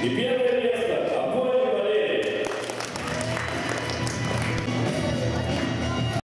И первое место